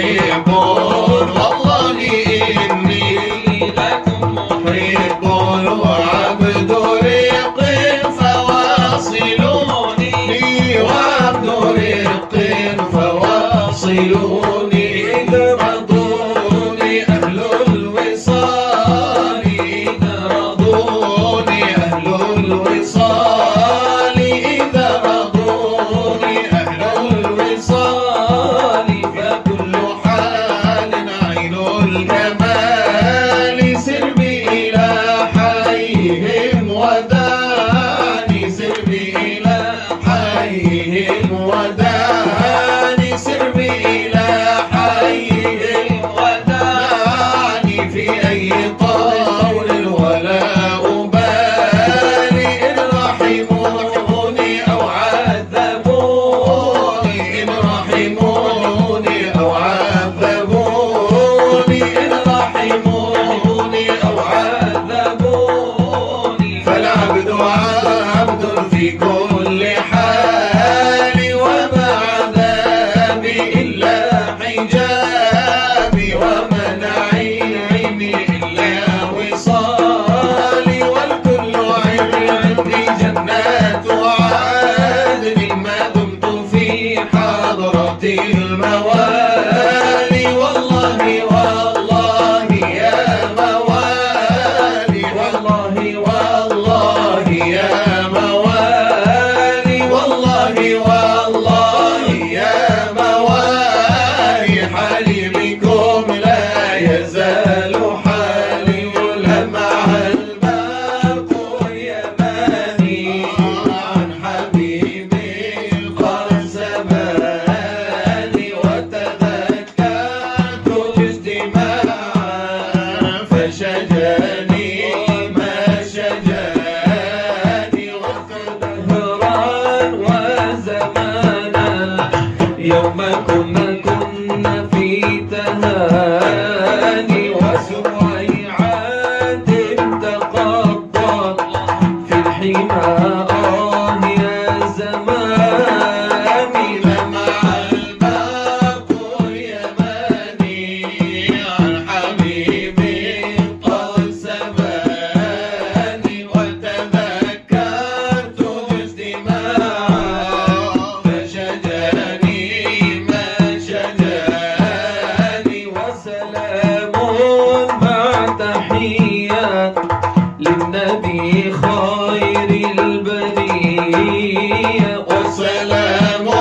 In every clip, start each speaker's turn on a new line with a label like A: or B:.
A: Hare محاضرة المواهب and one.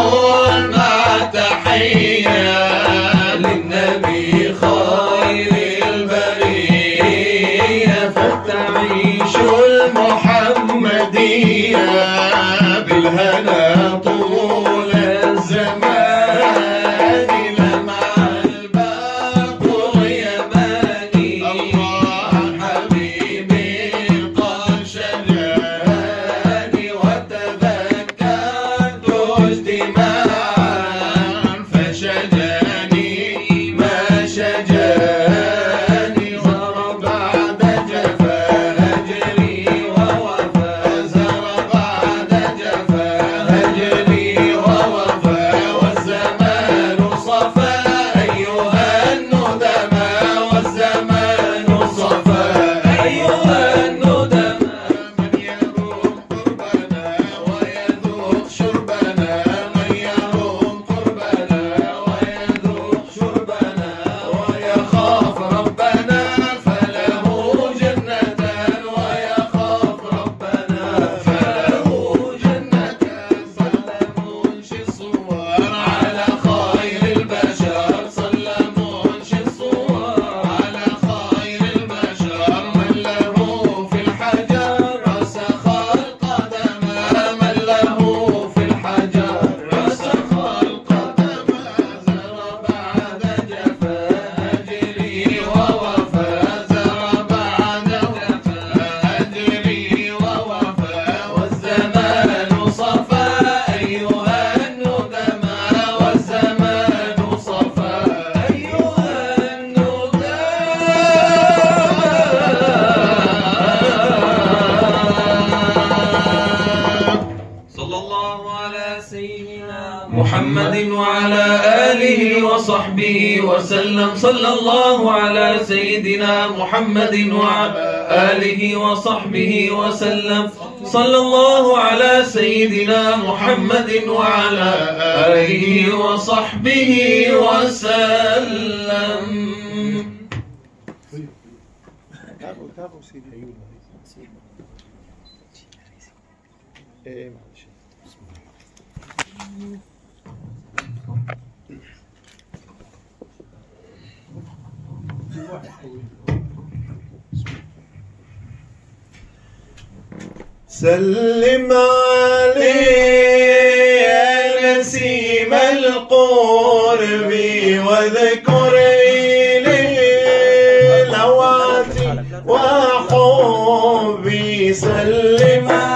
A: وسلم صلى الله على سيدنا محمد وعلى آله وصحبه وسلم صلى الله على سيدنا محمد وعلى آله وصحبه وسلم
B: إيه، Thank you. سلم
C: علي يا نسيم القرب وذكر لواتي وحبي. سلم علي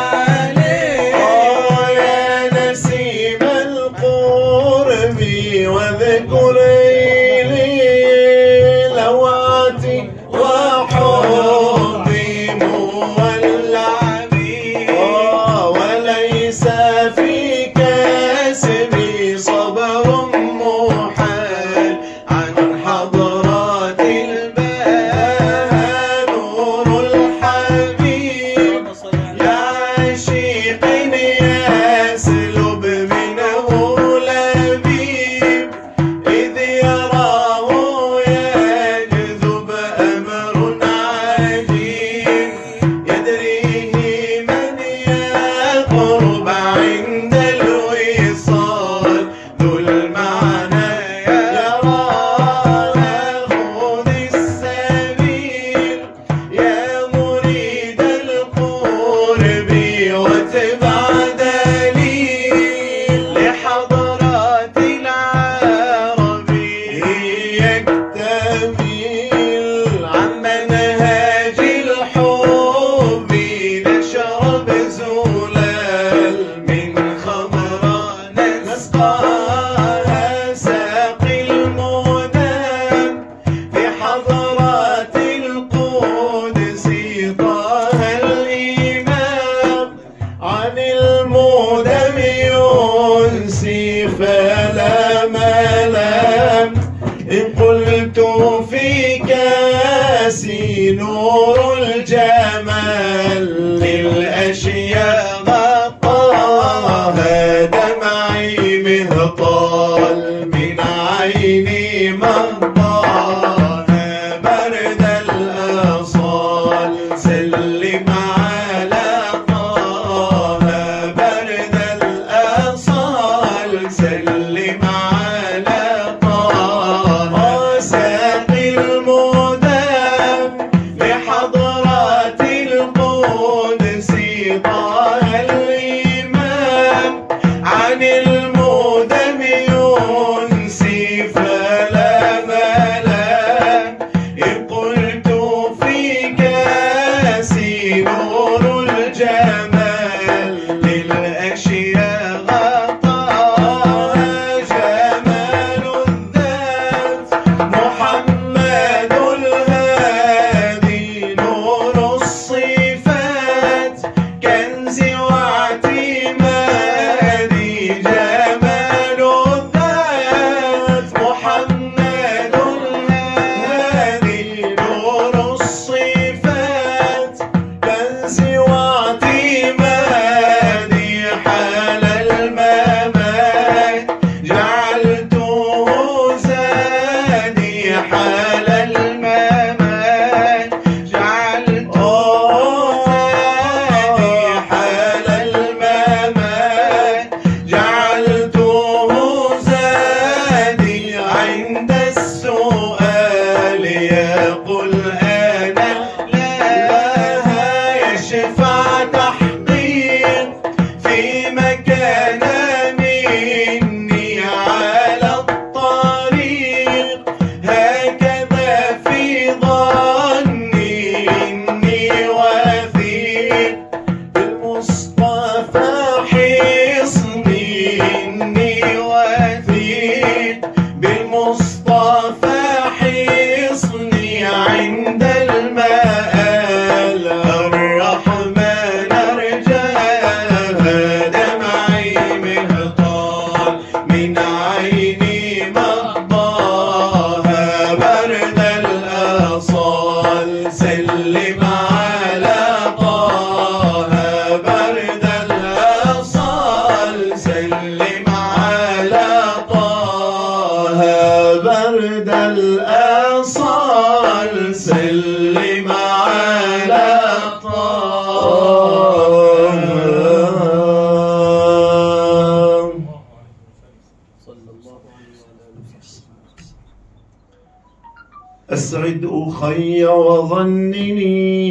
C: أسعد أخي وظنني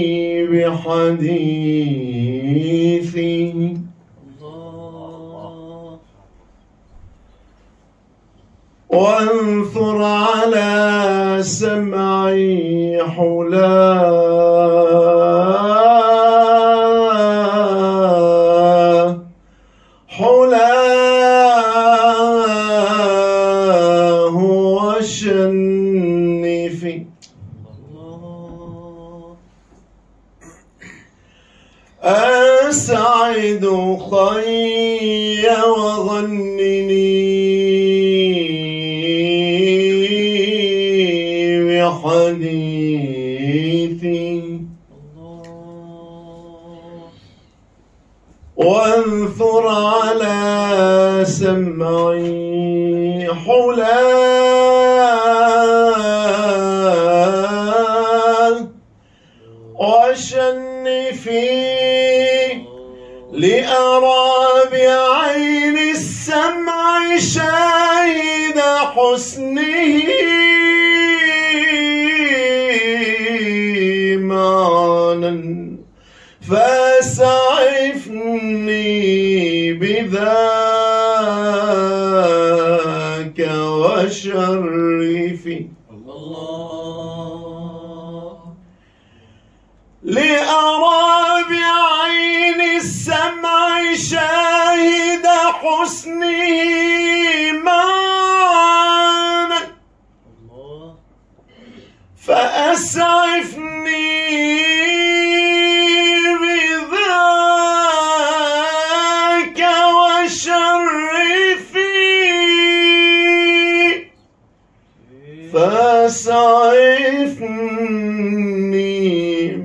C: بحديثي.
D: وانثر على سمعي حلاوي سمعي حلا وشنفي لأرى بعين السمع شاهد حسنه. معنا فسعفني بذاك وشرفي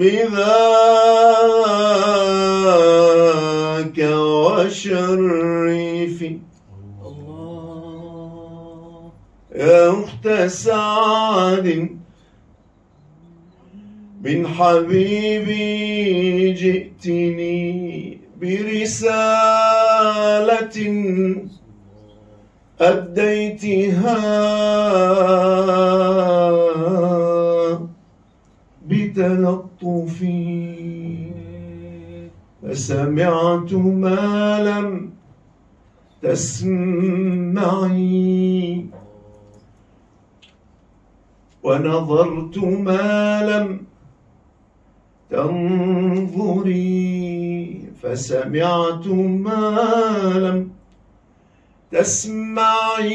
D: بذاك وشرفي يا أخت سعد من حبيبي جئتني برسالة أديتها. فسمعت ما لم تسمعي. ونظرت ما لم تنظري. فسمعت ما لم تسمعي.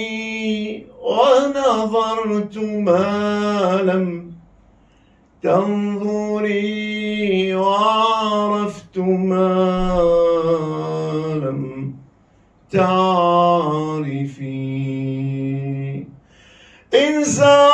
D: ونظرت ما لم تنظري. وعرفت ما لم تعرفي. زار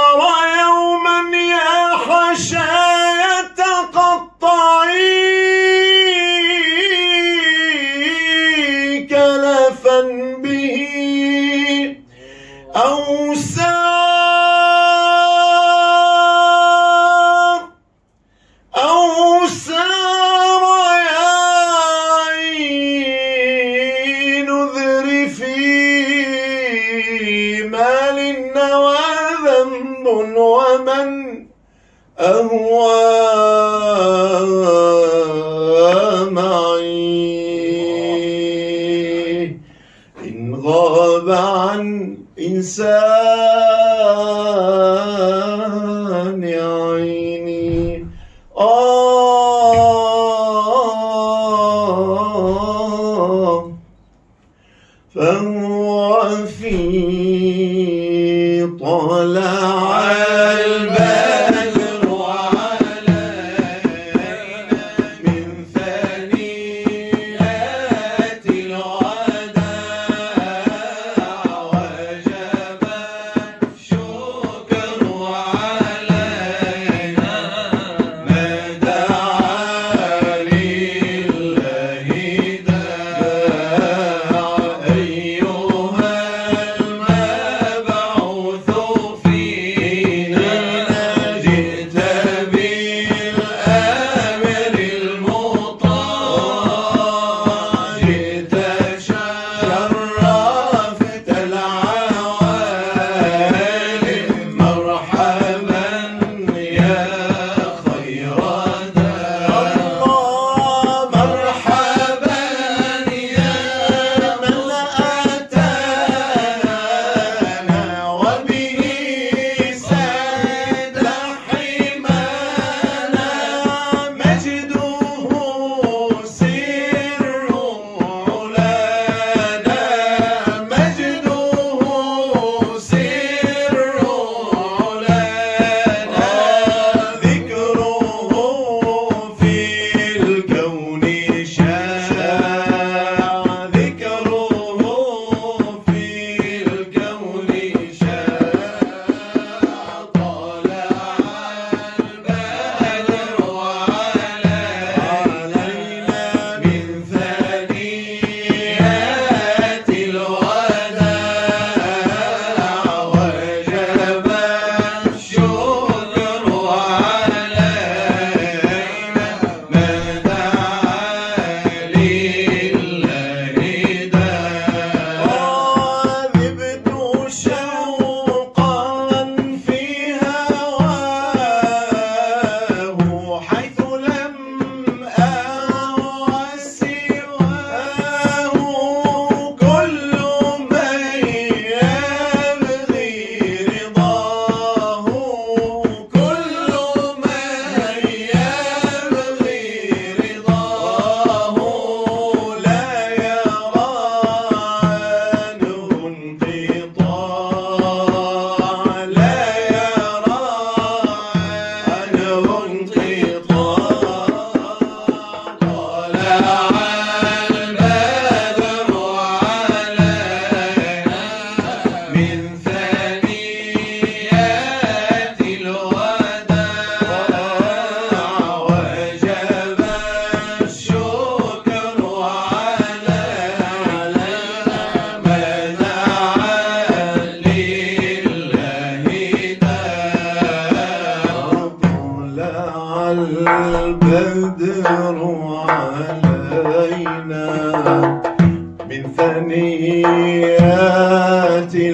D: عن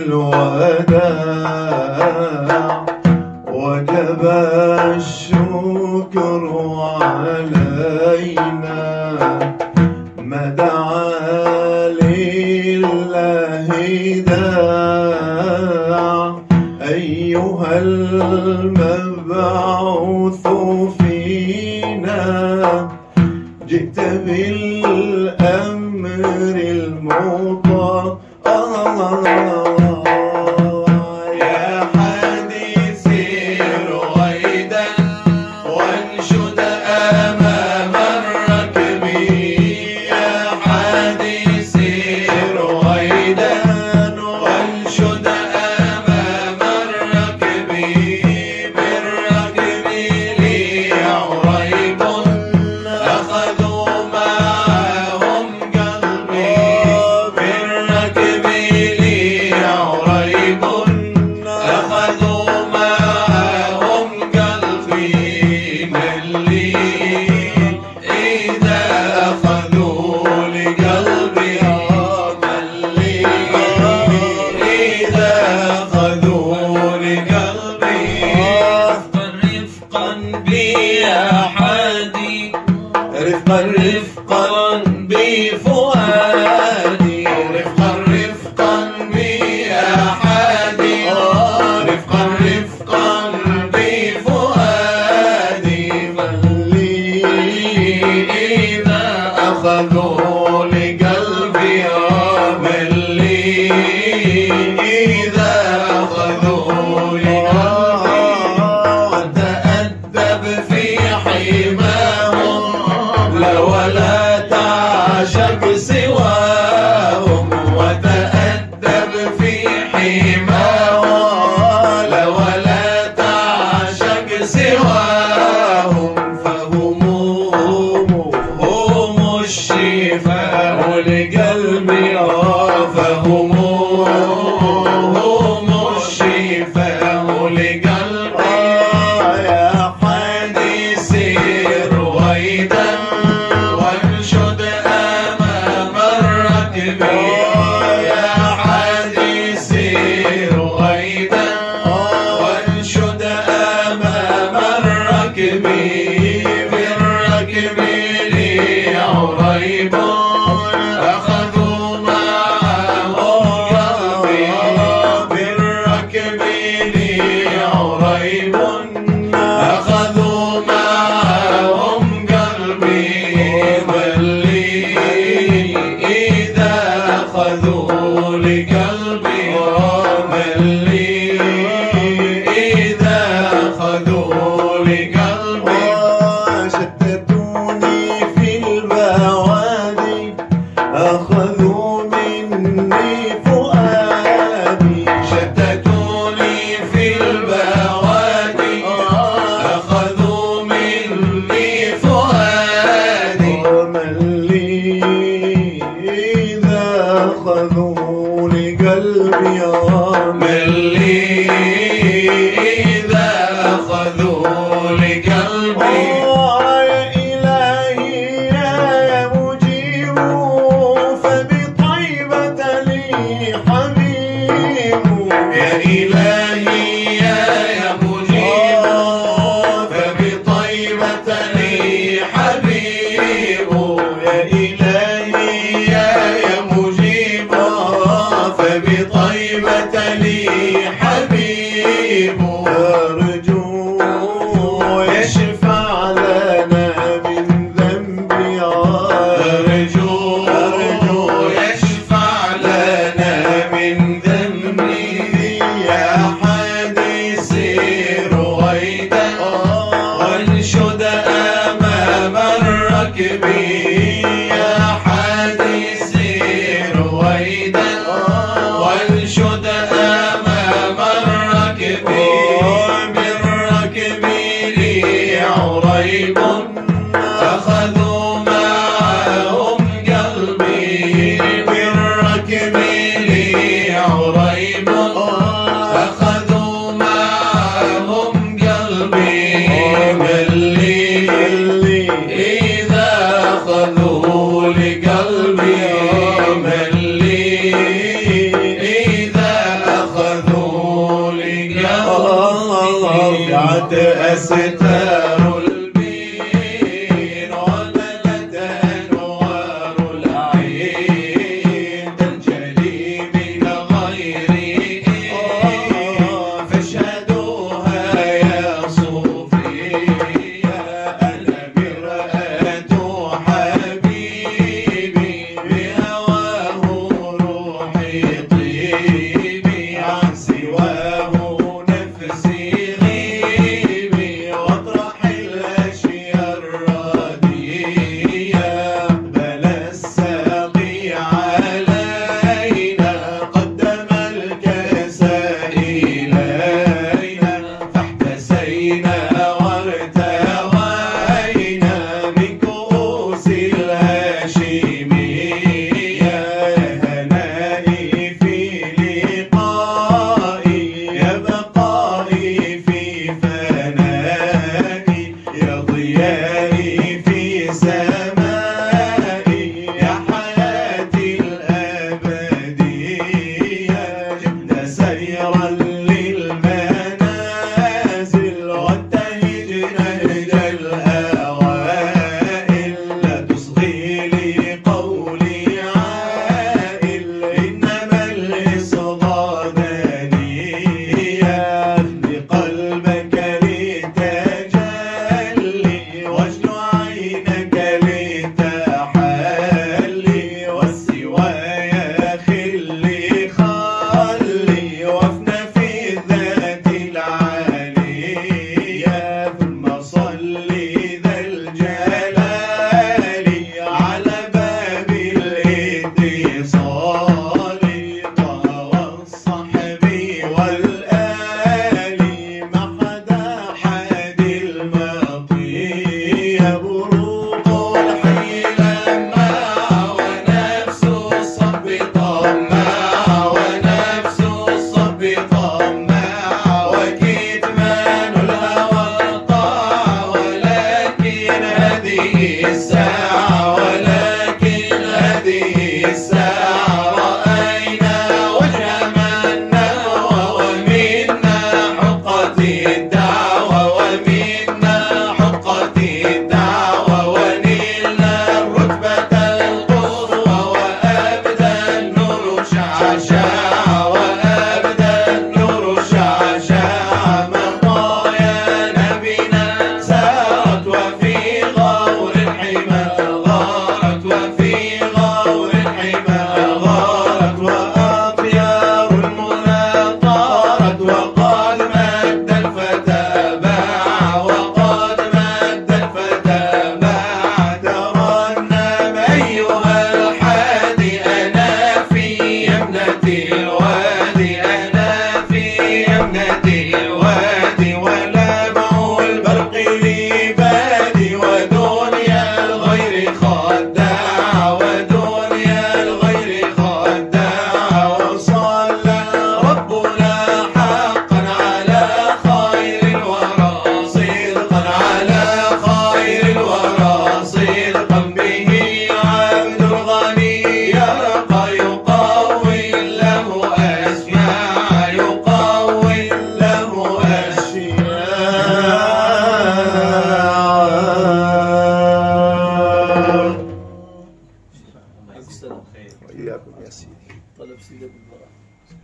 D: الوداع وجب الشكر علينا. ما دعا لله داع أيها المبعوث
A: فينا. جئت بالأمر الموت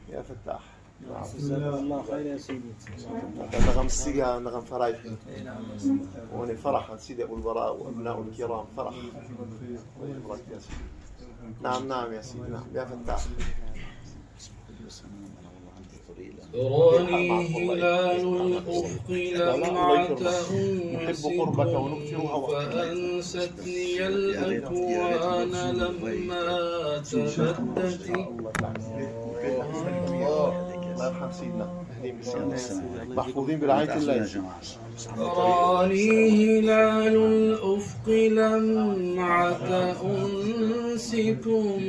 A: يا
B: فتاح.
E: الله خير يا سيدي.
B: نغم السيقة نغم فرايح وني فرح سيدي أبو البراء وأبناء الكرام فرح. نعم نعم يا سيدي نعم يا فتاح.
F: تراني هلال الأفق لمعة
B: أنسك
F: فأنستني الأكوان لما تبدت
B: الله يرحم سيدنا محفوظين برعاية الله يا جماعة
F: تراني هلال الأفق لمعة أنسكم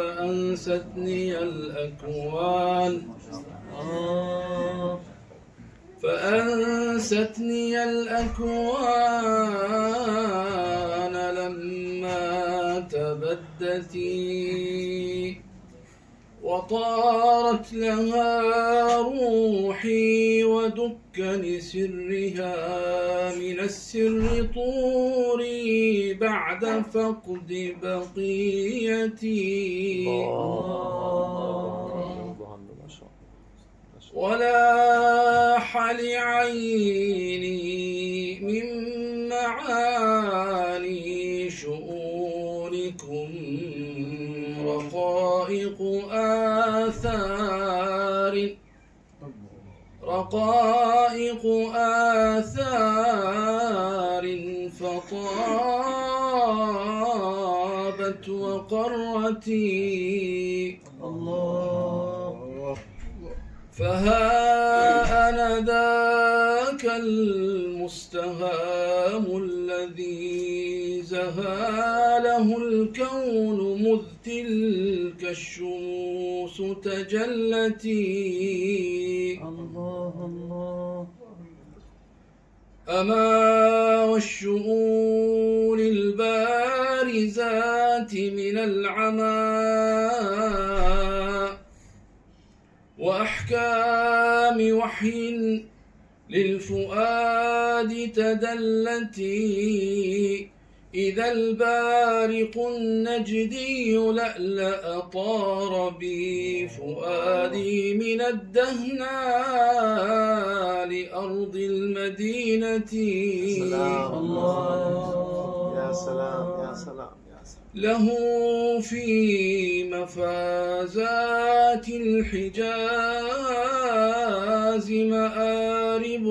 F: فأنستني الأكوان. فأنستني الأكوان لما تبدتي وطارت لها روحي ودق لسرها من السر طوري بعد فقد بقيتي.
B: الله
F: ولاح لعيني من معاني شؤونكم. رقائق آثار رقائق آثار فطابت وقرتي
G: الله.
F: فها أنا ذاك المستهام الذي زهى له الكون مذ تلك الشموس تجلتي
G: الله الله.
F: أما والشؤون البارزات من العمى وأحكام وحي للفؤاد تدلتي. إذا البارق النجدي لألأ طار بي فؤادي من الدهناء لأرض المدينة.
B: سلام
G: الله
B: يا سلام يا سلام.
F: له في مفازات الحجاز مآرب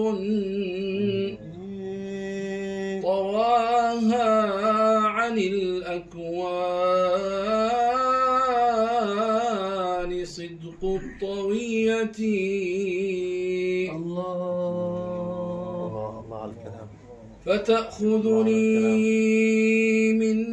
F: طواها عن الأكوان صدق الطوية.
G: الله.
B: الله على الكلام.
F: فتأخذني مني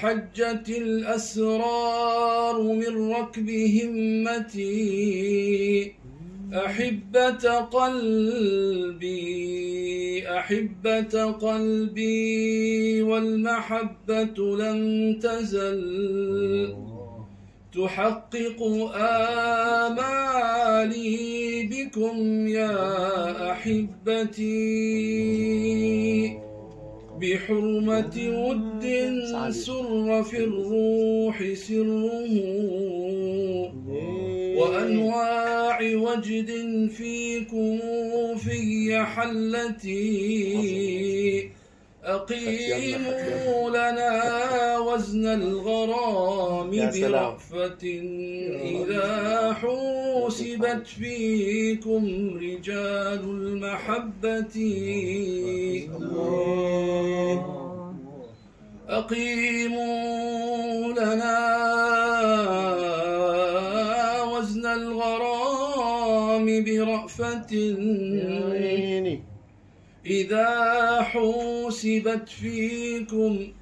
F: حجت الأسرار من ركب همتي. أحبة قلبي أحبة قلبي والمحبة لم تزل. تحقق آمالي بكم يا أحبتي. بحرمة ود سر في الروح سره. وأنواع وجد في حلتي. أقيموا لنا وزن الغرام. برأفة إذا حوسبت فيكم رجال المحبة. أقيموا لنا وزن الغرام برأفة. إذا حوسبت فيكم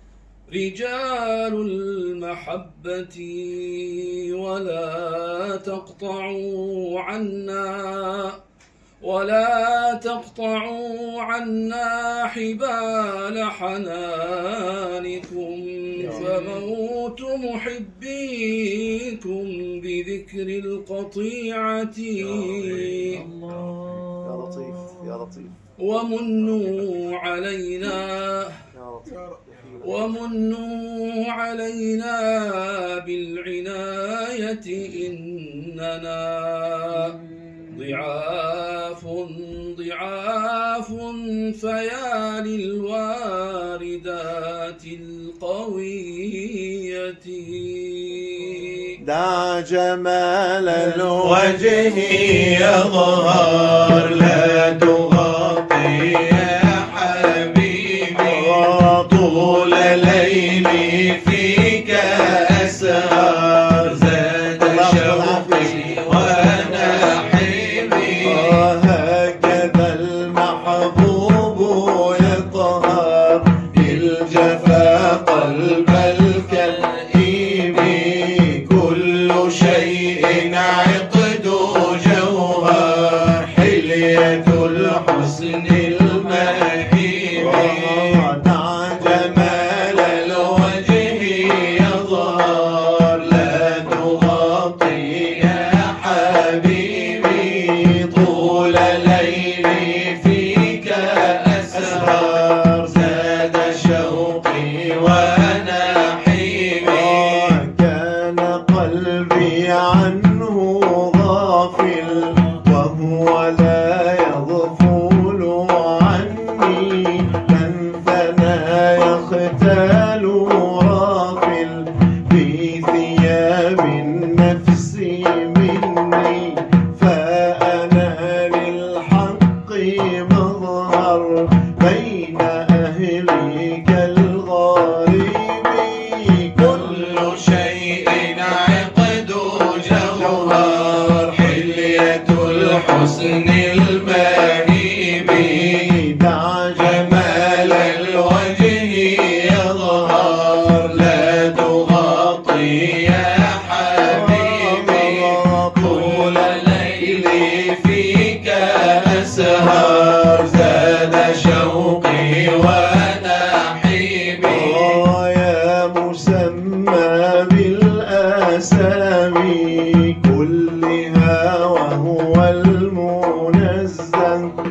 F: رجال المحبة ولا تقطعوا عنا ولا تقطعوا عنا حبال حنانكم. فموت محبيكم بذكر القطيعة.
B: يا لطيف يا لطيف.
F: ومنوا علينا. ومنوا علينا بالعناية إننا ضعاف ضعاف فيا للواردات القوية
B: دع جمال الوجه
D: يظهر لا تغطي الحسن
A: المهيب.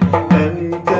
A: and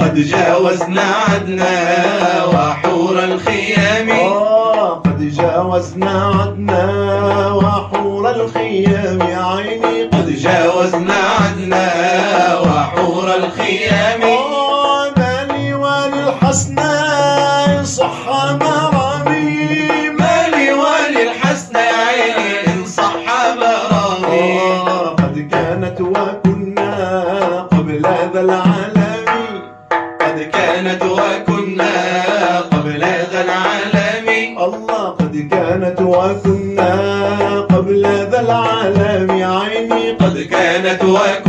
A: قد جاوزنا عدنا وحور الخيام. آه، قد جاوزنا عدنا وحور الخيام. عيني قد جاوزنا عدنا وحور الخيام. آه، بني والي الحسنى
D: الله قد كانت وكنا قبل ذا العالم عيني قد
A: كانت وكنا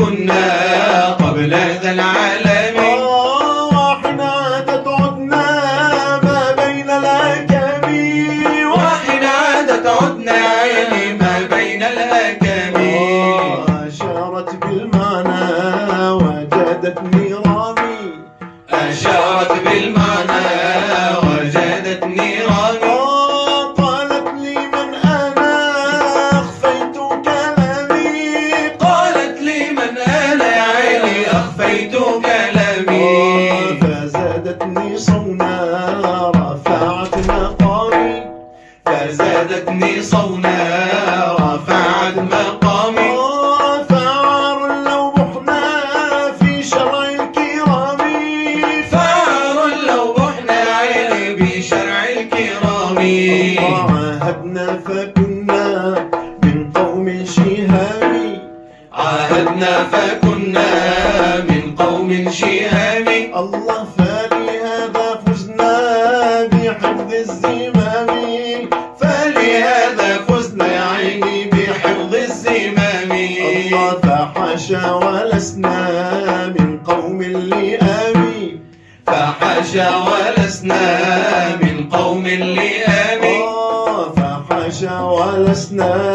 D: love.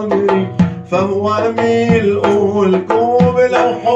D: فهو ملء الكوب لوح